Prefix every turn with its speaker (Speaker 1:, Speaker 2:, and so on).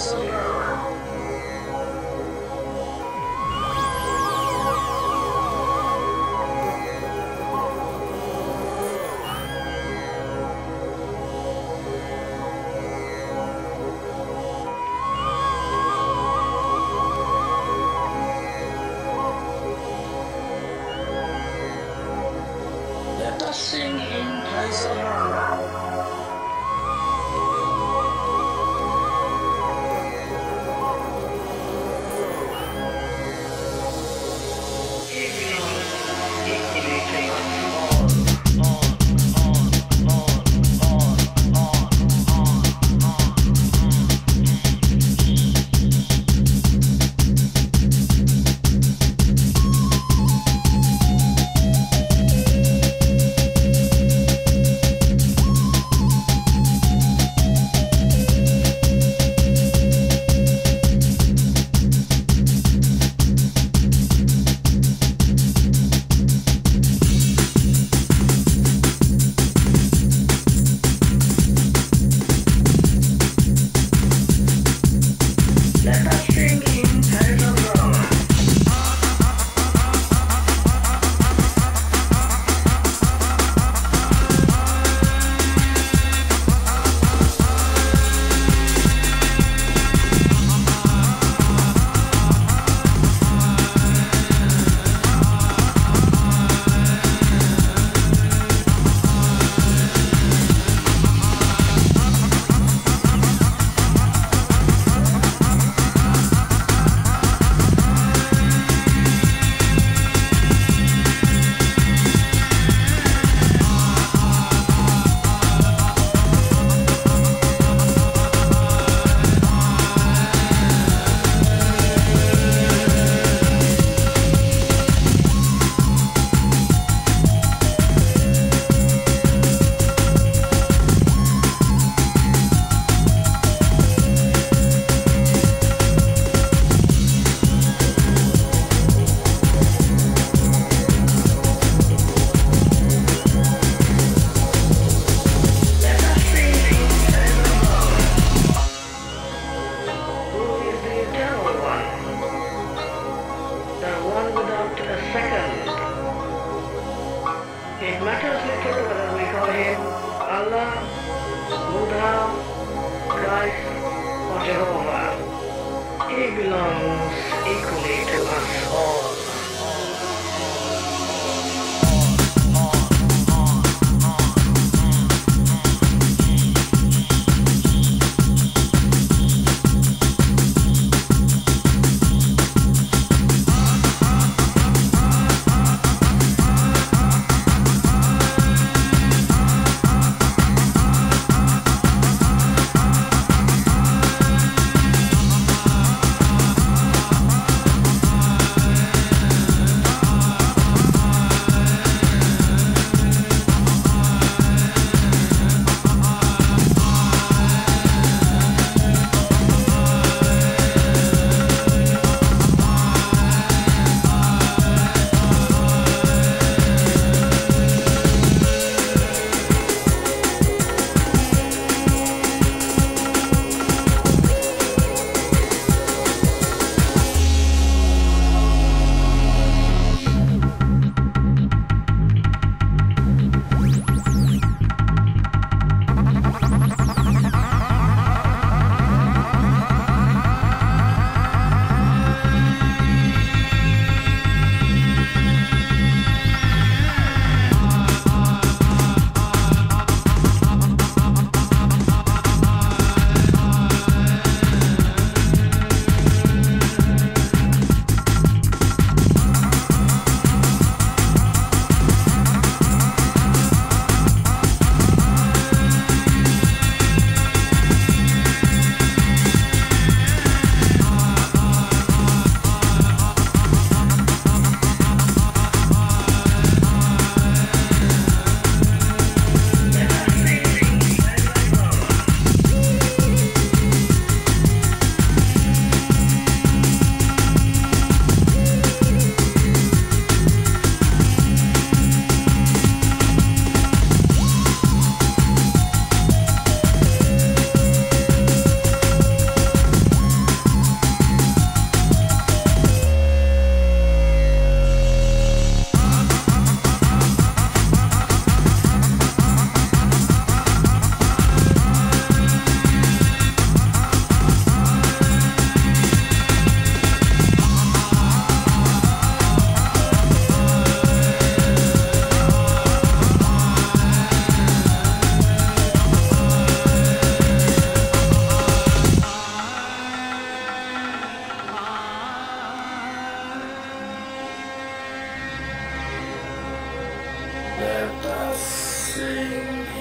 Speaker 1: Let us sing in Persia. Second, It matters little whether we call him Allah, Buddha, Christ, or Jehovah. Us sing in